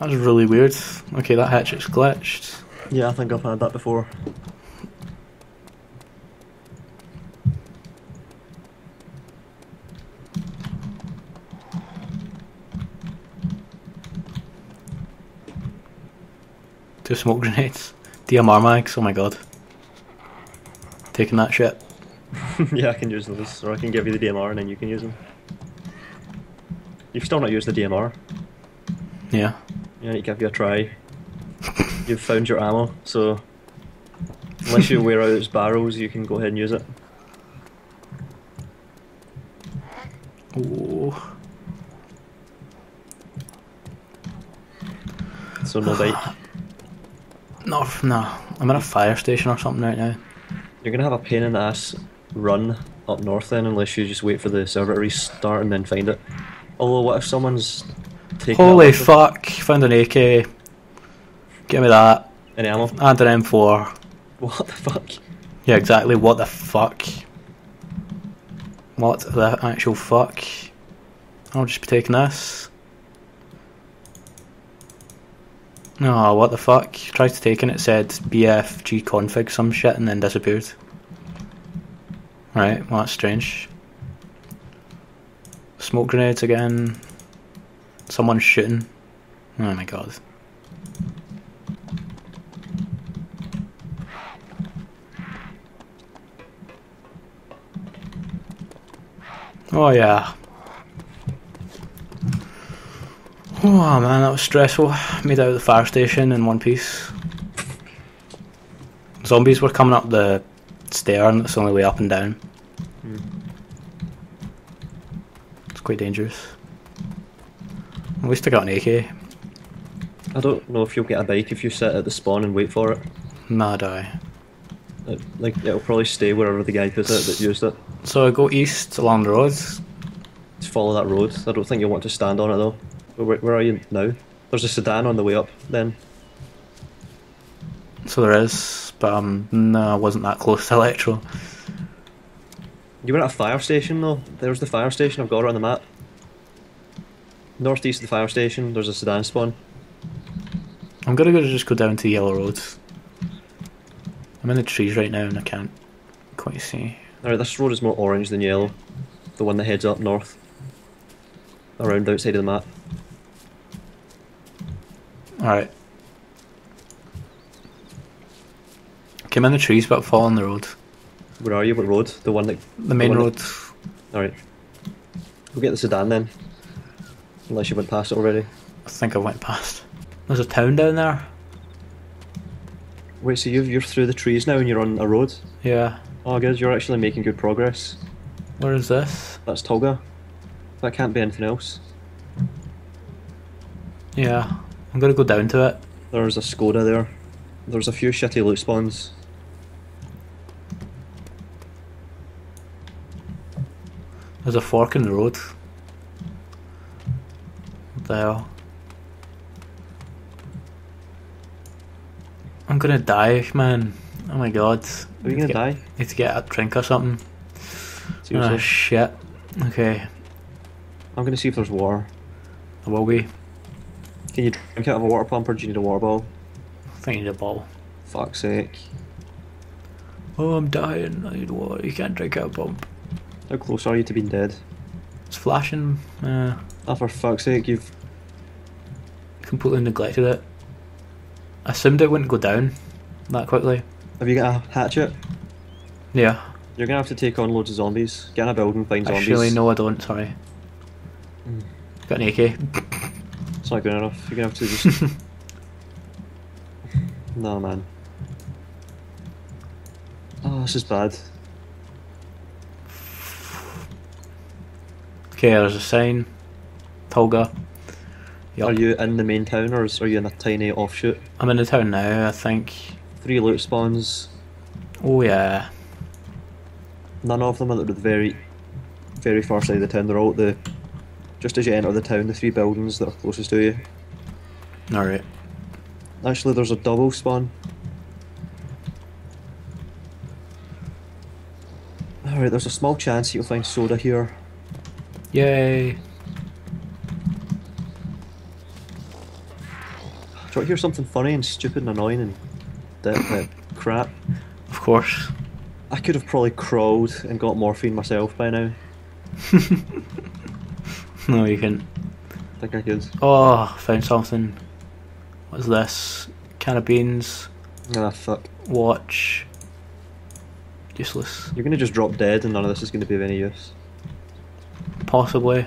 That was really weird. Okay, that hatchet's glitched. Yeah, I think I've had that before. Two smoke grenades. DMR mags, oh my god. Taking that shit. yeah, I can use those, or I can give you the DMR and then you can use them. You've still not used the DMR. Yeah. Yeah, you give you a try. You've found your ammo, so unless you wear out its barrels, you can go ahead and use it. Ooh. So no bite. No, no. I'm in a fire station or something right now. You're gonna have a pain in the ass run up north then, unless you just wait for the server to restart and then find it. Although, what if someone's Holy it with them? fuck! Found an AK. Give me that. Any ammo? And an M4. What the fuck? Yeah, exactly. What the fuck? What the actual fuck? I'll just be taking this. No, what the fuck? Tried to take it, it said BFG config some shit and then disappeared. Right, well that's strange. Smoke grenades again. Someone's shooting. Oh my god. Oh yeah. Oh man, that was stressful. Made out of the fire station in one piece. Zombies were coming up the stair and it's the only way up and down. Hmm. It's quite dangerous. At least I got an AK. I don't know if you'll get a bike if you sit at the spawn and wait for it. Mad eye. it like it'll probably stay wherever the guy put it that used it. So I go east along the road. Just follow that road. I don't think you'll want to stand on it though. Where, where are you now? There's a sedan on the way up. Then So there is, but um, no, I wasn't that close to Electro. you were at a fire station though. There's the fire station. I've got it on the map. Northeast of the fire station, there's a sedan spawn. I'm gonna go just go down to the Yellow Road. I'm in the trees right now and I can't quite see. Alright, this road is more orange than yellow. The one that heads up north. Around outside of the map. Alright. Came in the trees but fall on the road. Where are you? What road? The one that. The main one that- road. Alright. We'll get the sedan then. Unless you went past it already. I think I went past. There's a town down there. Wait, so you've, you're through the trees now and you're on a road? Yeah. Oh, good, you're actually making good progress. Where is this? That's Tulga. That can't be anything else. Yeah. I'm gonna go down to it. There's a Skoda there. There's a few shitty loot spawns. There's a fork in the road. The hell? I'm gonna die, man. Oh my god. Are you gonna to die? get- Need to get a drink or something. Seriously. Ah, shit. Okay, I'm gonna see if there's water. I will be. Can you drink out of a water pump or do you need a water bottle? I think I need a ball. Fuck's sake. Oh, I'm dying. I need water. You can't drink out of a pump. How close are you to being dead? It's flashing. Uh, Oh, for fuck's sake, you've. Completely neglected it. I assumed it wouldn't go down that quickly. Have you got a hatchet? Yeah. You're gonna have to take on loads of zombies. Get in a building, find zombies. Actually, no, I don't. Sorry. Mm. Got an AK. It's not good enough. You're gonna have to just. no, man. Oh, this is bad. Okay, there's a sign. Tulga. Yup. Are you in the main town or is- are you in a tiny offshoot? I'm in the town now, I think. Three loot spawns. Oh yeah. None of them are at the very, very far side of the town. They're all at the. Just as you enter the town, the three buildings that are closest to you. Alright. Actually, there's a double spawn. Alright, there's a small chance you'll find soda here. Yay. Want to hear something funny and stupid and annoying and that, that crap? Of course. I could have probably crawled and got morphine myself by now. No, you can. I think I could. Oh, found something. What's this? Can of beans. Ah, fuck. Watch. Useless. You're gonna just drop dead and none of this is gonna be of any use. Possibly.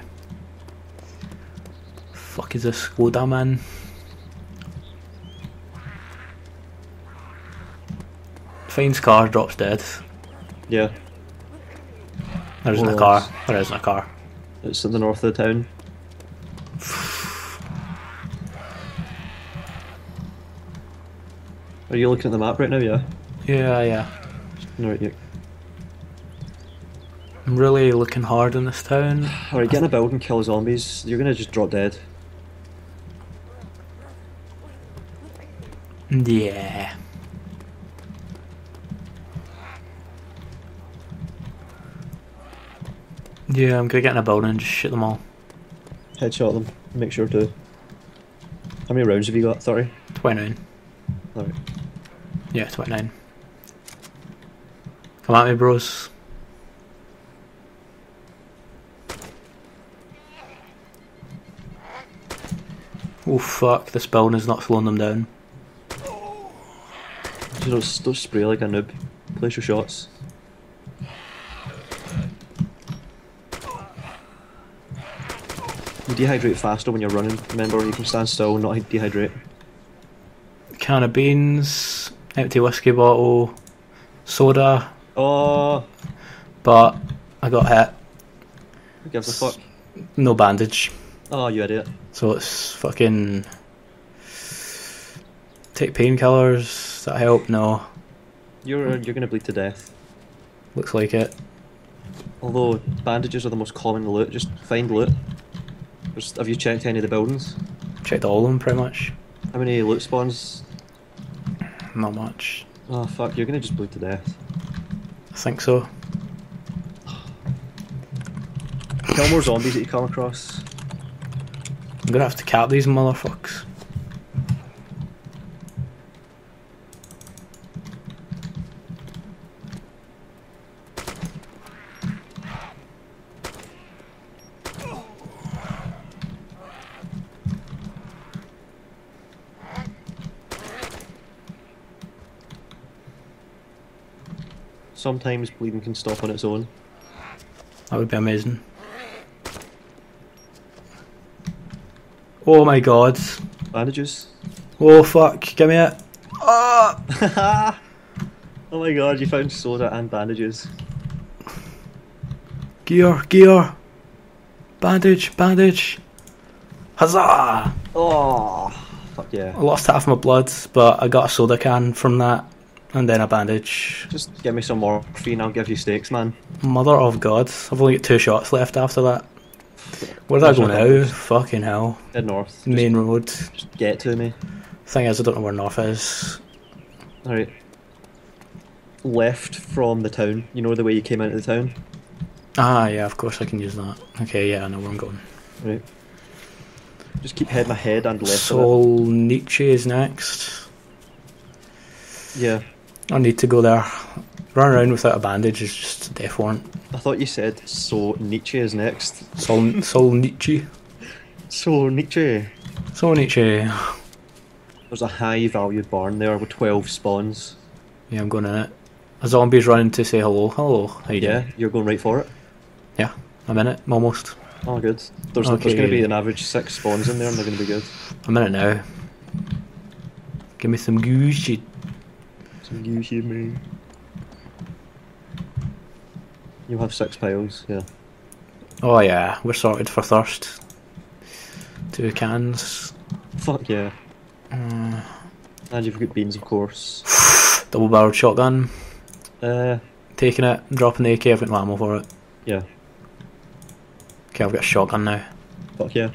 Fuck is this? Skoda man. Finds car, drops dead. Yeah, There isn't a car. There isn't a car. it's in the north of the town. Are you looking at the map right now? Yeah. Yeah, yeah. Alright, yeah. I'm really looking hard in this town. Alright, get in a building, kill zombies. You're gonna just drop dead. Yeah. Yeah, I'm gonna get in a building and just shoot them all. Headshot them. Make sure to. How many rounds have you got? 30? 29. Alright. Yeah, 29. Come at me, bros. Oh fuck, this building is not slowing them down. Just don't, don't spray like a noob. Place your shots. You dehydrate faster when you're running, remember? You can stand still and not dehydrate. Can of beans, empty whiskey bottle, soda, Oh, but I got hit. who gives a fuck? No bandage. Oh, you idiot. So it's fucking. Take painkillers. That help? No. You're uh, you're gonna bleed to death. Looks like it. Although bandages are the most common loot, just find loot. Have you checked any of the buildings? Checked all of them pretty much. How many loot spawns? Not much. Oh fuck, you're gonna just bleed to death. I think so. Kill more zombies that you come across. I'm gonna have to cap these motherfuckers. Sometimes bleeding can stop on its own. That would be amazing. Oh my god. Bandages. Oh fuck. Give me it. Ah! oh my god, you found soda and bandages. Gear, gear. Bandage, bandage. Huzzah! Oh, fuck yeah. I lost half my blood, but I got a soda can from that, and then a bandage. Just give me some more morphine, I'll give you steaks, man. Mother of God, I've only got two shots left after that. Where do I go now? Fucking hell. Head north. Just, Main road. just get to me. Thing is, I don't know where north is. Alright. Left from the town. You know the way you came into the town? Ah, yeah, of course I can use that. Okay, yeah, I know where I'm going. Right. Just keep heading head and left Sol Nietzsche is next. Yeah. I need to go there. Run around without a bandage is just a death warrant. I thought you said so Nietzsche is next. Sol, Solnichniy. So Nietzsche. Solnichniy. There's a high valued barn there with 12 spawns. Yeah, I'm going in it. A zombie's running to say hello. Hello, how you Yeah, doing? you're going right for it. Yeah, I'm in it, almost. Oh, good. There's, there's going to be an average six spawns in there and they're going to be good. I'm in it now. Give me some goose shit. Some you hear me. You have six piles, yeah. Oh yeah, we're sorted for thirst. Two cans. Fuck yeah. Uh, And you've got beans, of course. double barreled shotgun. Uh, Taking it, dropping the AK, I've got no ammo for it. yeah. Okay, I've got a shotgun now. Fuck yeah.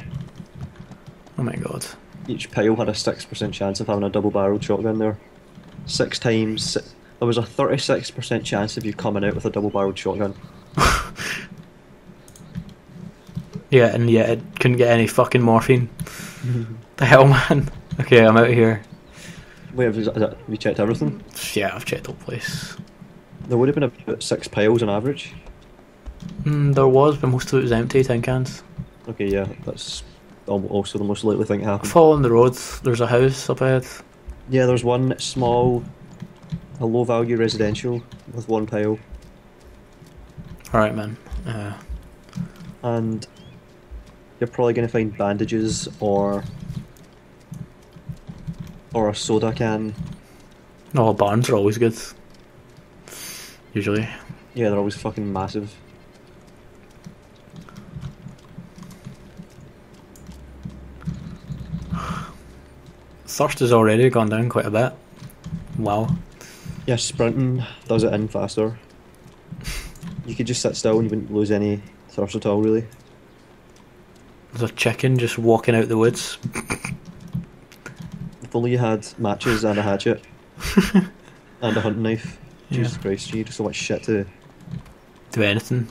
Oh my god. Each pile had a 6% chance of having a double barreled shotgun there. Six times. There was a 36% chance of you coming out with a double barreled shotgun. Yeah, and yet it couldn't get any fucking morphine. the hell, man? Okay, I'm out here. Wait, have you, is that- have you checked everything? Yeah, I've checked the whole place. There would have been about six piles on average. Mm, there was, but most of it was empty tin cans. Okay, yeah, that's also the most likely thing to happen. Following the road, there's a house up ahead. Yeah, there's one small, a low value residential with one pile, Alright, man. Uh, and you're probably going to find bandages or or a soda can. oh, barns are always good. Usually. Yeah, they're always fucking massive. Thirst has already gone down quite a bit. Wow. Yeah, sprinting does it in faster. You could just sit still and you wouldn't lose any thirst at all, really. There's a chicken just walking out the woods. If only you had matches and a hatchet and a hunting knife. Yeah. Jesus Christ, you do so much shit to. Do anything.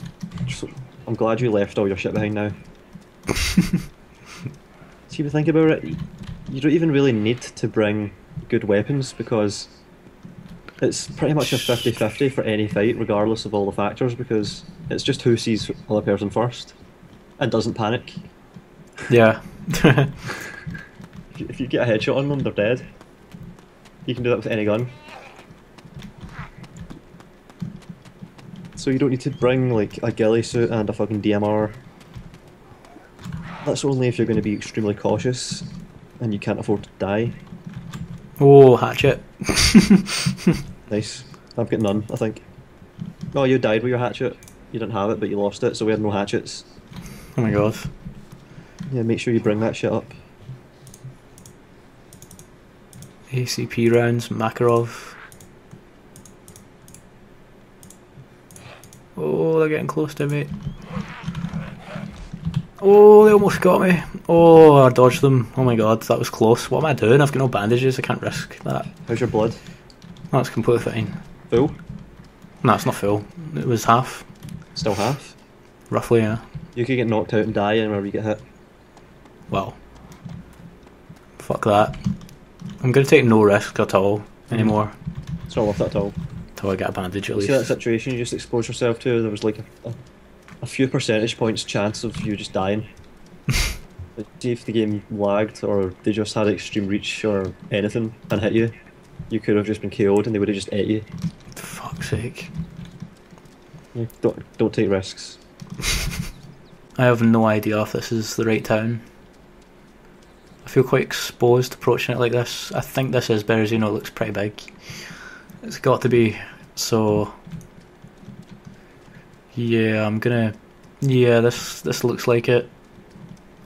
I'm glad you left all your shit behind now. See, if you think about it, you don't even really need to bring good weapons because it's pretty much a 50 50 for any fight, regardless of all the factors, because it's just who sees the other person first and doesn't panic. Yeah. If you- If you get a headshot on them, they're dead. You can do that with any gun. So you don't need to bring like a ghillie suit and a fucking DMR. That's only if you're going to be extremely cautious and you can't afford to die. oh, hatchet. Nice. I've got none, I think. Oh, you died with your hatchet. You didn't have it, but you lost it, so we had no hatchets. oh my god. Yeah, make sure you bring that shit up. ACP rounds, Makarov. Oh, they're getting close to me. Oh, they almost got me. Oh, I dodged them. Oh my god, that was close. What am I doing? I've got no bandages. I can't risk that. How's your blood? That's completely fine. Full? No, it's not full. It was half, Still half? roughly. Yeah. You could get knocked out and die whenever you get hit. Well, fuck that. I'm gonna take no risk at all anymore It's not worth it at all. until I get a bandage at least. See that situation you just exposed yourself to? There was like a, a, a few percentage points chance of you just dying. See if the game lagged or they just had extreme reach or anything and hit you. You could have just been KO'd and they would have just ate you. For fuck's sake. Don't don't take risks. I have no idea if this is the right town. I feel quite exposed approaching it like this. I think this is Berezino, it looks pretty big. It's got to be, so... Yeah, I'm gonna... Yeah, this this looks like it.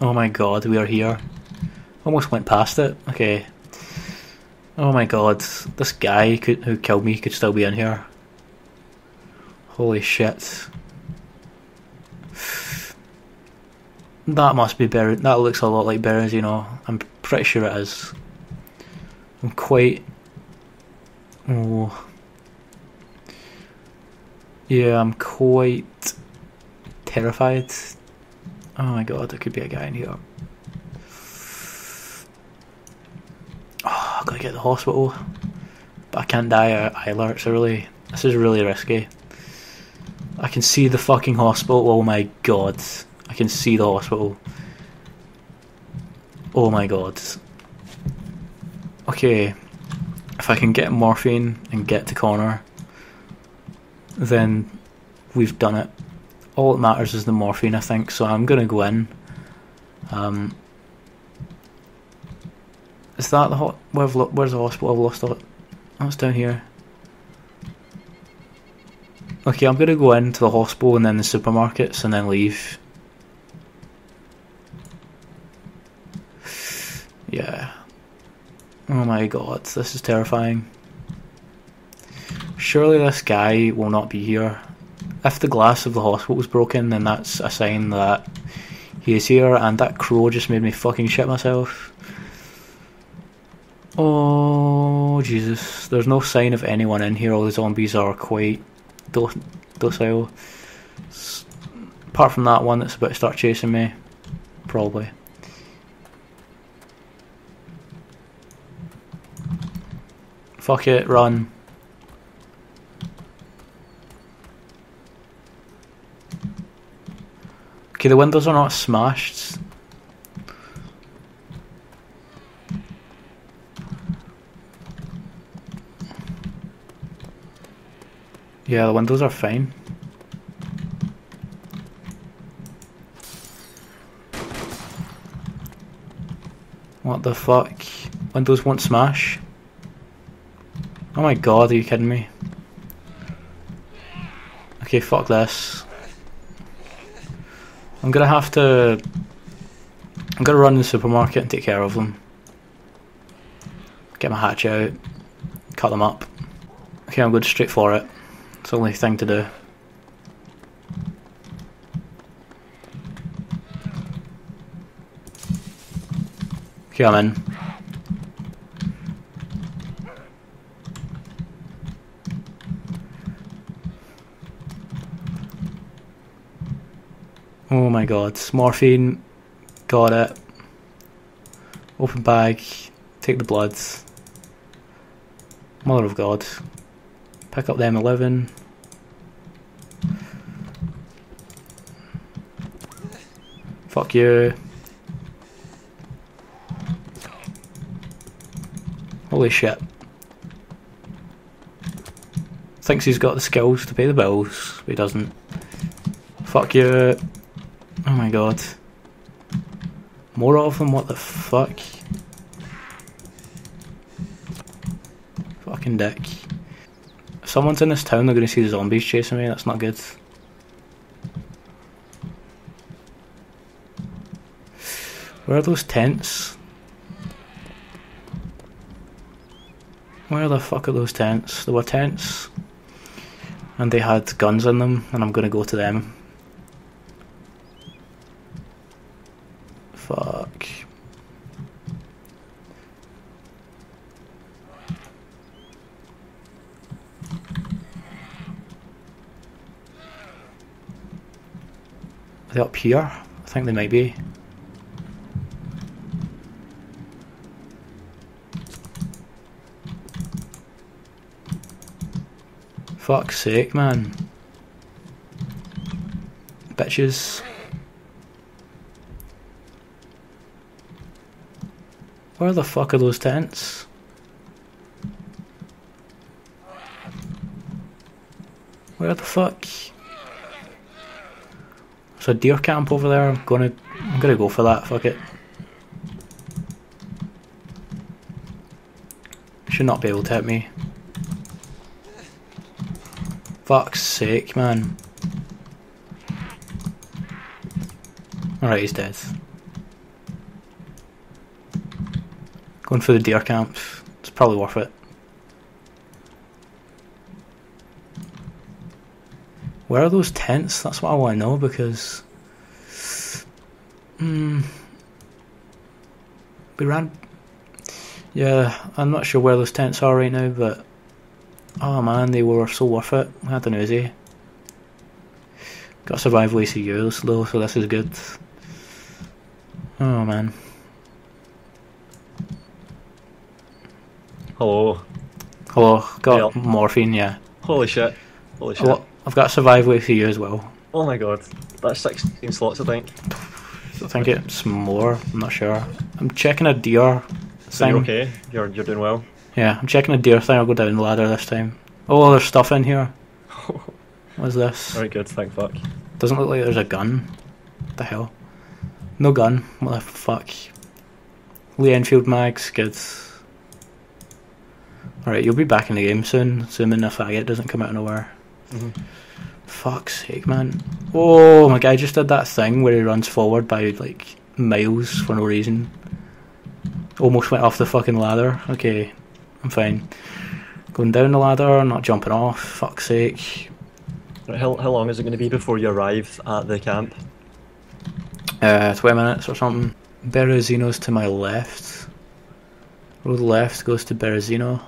Oh my god, we are here. Almost went past it. Okay. Oh my god, this guy could, who killed me could still be in here. Holy shit. That must be Ber. That looks a lot like Berezino. I'm pretty sure it is. I'm quite. Oh. Yeah, I'm quite terrified. Oh my god, there could be a guy in here. Oh, I gotta get to the hospital. But I can't die either. A really. This is really risky. I can see the fucking hospital. Oh my god. I can see the hospital. Oh my god. Okay. If I can get morphine and get to Connor, then we've done it. All that matters is the morphine, I think, so I'm gonna go in. Um, is that the hot? Where where's the hospital? I've lost it. Oh, it's down here. Okay, I'm gonna go into the hospital and then the supermarkets and then leave. Yeah. Oh my god, this is terrifying. Surely this guy will not be here. If the glass of the hospital was broken, then that's a sign that he is here, and that crow just made me fucking shit myself. Oh, Jesus. There's no sign of anyone in here. All the zombies are quite do- docile. S- apart from that one that's about to start chasing me. Probably. Fuck it, run. Okay, the windows are not smashed. Yeah, the windows are fine. What the fuck? Windows won't smash? Oh my god, are you kidding me? Okay, fuck this. I'm gonna have to... I'm gonna run to the supermarket and take care of them. Get my hatch out. Cut them up. Okay, I'm going straight for it. It's the only thing to do. Okay, I'm in. Oh my god, morphine, got it. Open bag, take the bloods. Mother of God. Pick up the M11. Fuck you. Holy shit. Thinks he's got the skills to pay the bills, but he doesn't. Fuck you. My god. More of them, what the fuck? Fucking dick. If someone's in this town, they're gonna see the zombies chasing me, that's not good. Where are those tents? Where the fuck are those tents? There were tents. And they had guns in them, and I'm gonna go to them. Fuck. Are they up here? I think they might be. Fuck's sake, man. Bitches. Where the fuck are those tents? Where the fuck? A deer camp over there. I'm gonna, I'm gonna go for that. Fuck it. Should not be able to hit me. Fuck's sake, man. Alright, he's dead. Going for the deer camp. It's probably worth it. Where are those tents? That's what I want to know because. Hmm. We ran. Yeah, I'm not sure where those tents are right now, but. Oh man, they were so worth it. I had an Uzi. Got survival ACUs though, so this is good. Oh man. Hello. Hello, got morphine, yeah. Holy shit. Holy shit. Well, I've got survival for you as well. Oh my god. That's 16 slots, I think. I think it's more, I'm not sure. I'm checking a deer So thing. you're okay? You're, you're doing well? Yeah, I'm checking a deer thing. I'll go down the ladder this time. Oh, there's stuff in here. What's this? Alright, good. Thank fuck. Doesn't look like there's a gun. What the hell? No gun. What the fuck? Lee Enfield mags, good. Alright, you'll be back in the game soon, assuming a faggot doesn't come out of nowhere. Mhm. Fuck's sake, man. Oh, my guy just did that thing where he runs forward by like miles for no reason. Almost went off the fucking ladder. Okay, I'm fine. Going down the ladder, not jumping off. Fuck's sake. Right, how, how long is it going to be before you arrive at the camp? Uh, 20 minutes or something. Berezino's to my left. Road left goes to Berezino.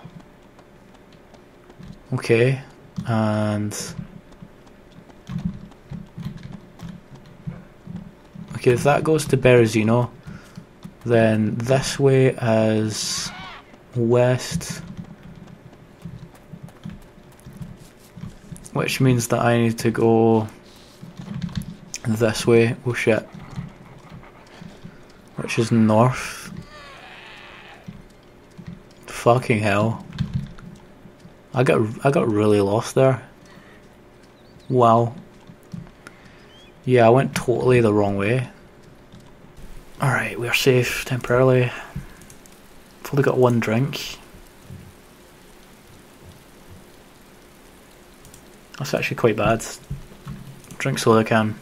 Okay, and okay if that goes to Berezino then this way is west which means that I need to go this way, oh shit. Which is north. Fucking hell. I got I got really lost there. Wow. Yeah, I went totally the wrong way. Alright, we're safe temporarily. I've only got one drink. That's actually quite bad. Drink soda can.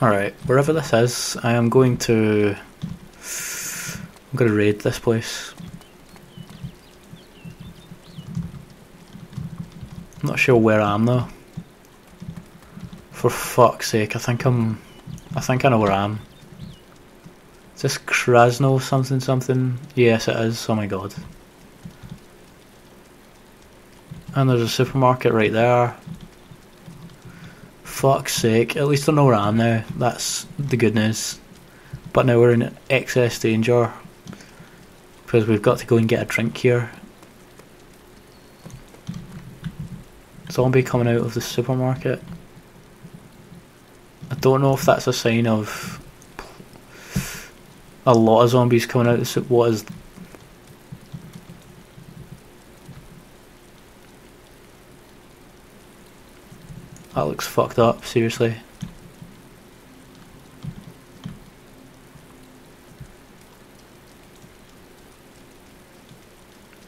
Alright, wherever this is, I am going to... I'm going to raid this place. Not sure where I am though. For fuck's sake, I think I'm... I think I know where I am. Is this Krasno something something? Yes it is, oh my god. And there's a supermarket right there. Fuck's sake, at least I know where I am now. That's the good news. But now we're in excess danger. Because we've got to go and get a drink here. Zombie coming out of the supermarket. I don't know if that's a sign of a lot of zombies coming out of the What is That looks fucked up, seriously.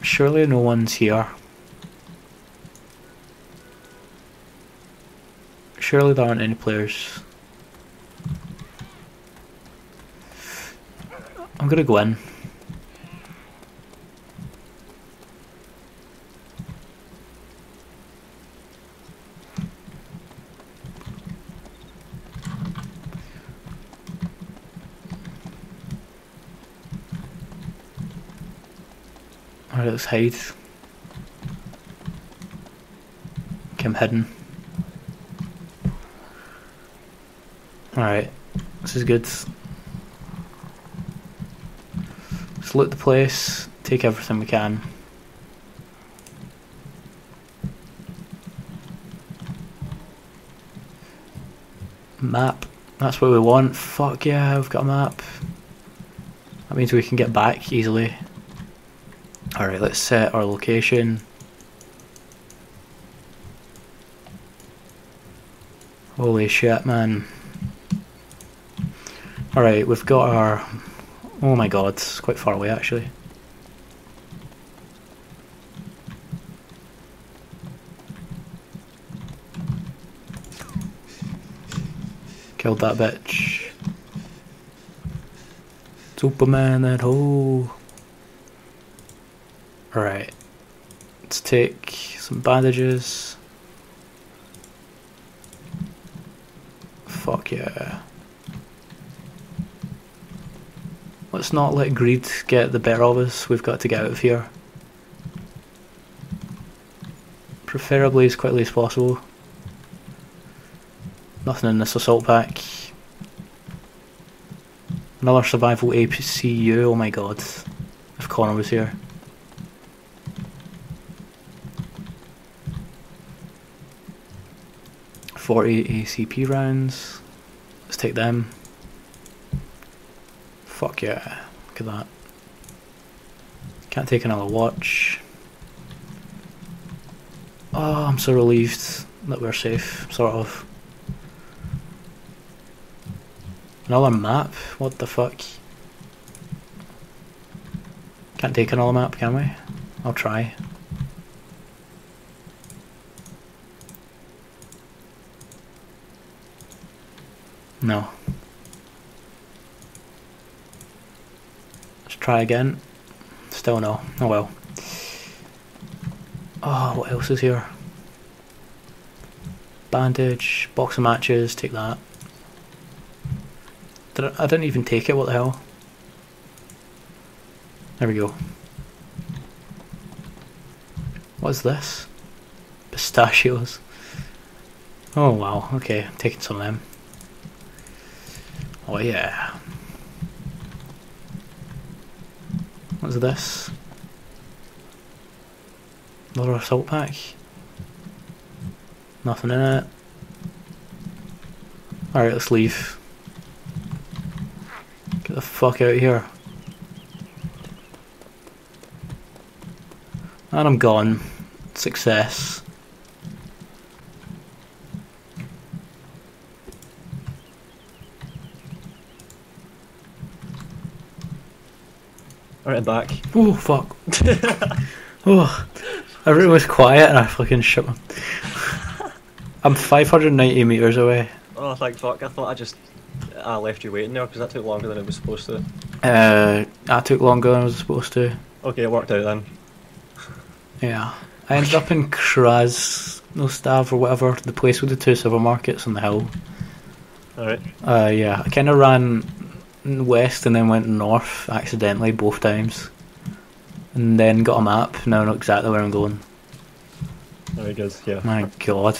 Surely no one's here. Surely there aren't any players. I'm gonna go in. Alright, let's hide. I'm hidden. Alright, this is good. Let's loot the place, take everything we can. Map, that's what we want. Fuck yeah, we've got a map. That means we can get back easily. Alright, let's set our location. Holy shit, man. Alright, we've got our... Oh my god, it's quite far away actually. Killed that bitch. Superman at home. Alright. Let's take some bandages. Fuck yeah. Let's not let greed get the better of us. We've got to get out of here. Preferably as quickly as possible. Nothing in this assault pack. Another survival ACU, oh my god. If Connor was here. 40 ACP rounds. Let's take them. Fuck yeah, look at that. Can't take another watch. Oh, I'm so relieved that we're safe, sort of. Another map? What the fuck? Can't take another map, can we? I'll try. No. Try again. Still no. Oh well. Oh, what else is here? Bandage, box of matches, take that. Did I, I didn't even take it, what the hell? There we go. What is this? Pistachios. Oh wow, okay, I'm taking some of them. Oh yeah. This? Another assault pack. Nothing in it. Alright, let's leave. Get the fuck out of here. And I'm gone. Success. Alright, I'm back. Oh fuck. oh, everything was quiet and I fucking shit. my- I'm 590 meters away. Oh, thank fuck. I thought I just I left you waiting there because that took longer than it was supposed to. Uh, that took longer than I was supposed to. Okay, it worked out then. Yeah, I ended up in Krasnostav or whatever, the place with the two supermarkets on the hill. Alright. Uh, yeah, I kind of ran west and then went north accidentally both times, and then got a map. Now I know exactly where I'm going. There Very good, yeah. My God,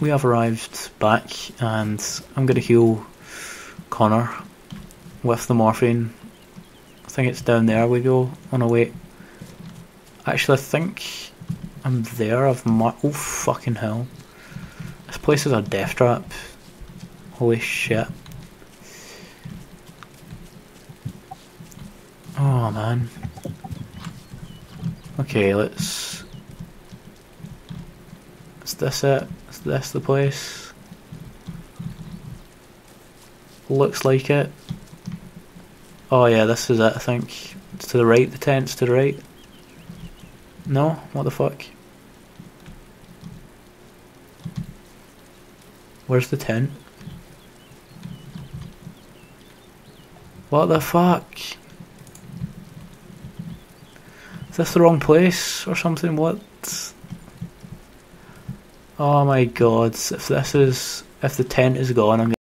we have arrived back, and I'm gonna heal Connor with the morphine. I think it's down there we go. Oh no, wait. Actually, I think I'm there. I've mar- oh fucking hell! This place is a death trap. Holy shit! Oh man. Okay, let's. Is this it? Is this the place? Looks like it. Oh yeah, this is it, I think. It's to the right, the tent's to the right. No? What the fuck? Where's the tent? What the fuck? Is this the wrong place or something? What? Oh my god, if this is. If the tent is gone, I'm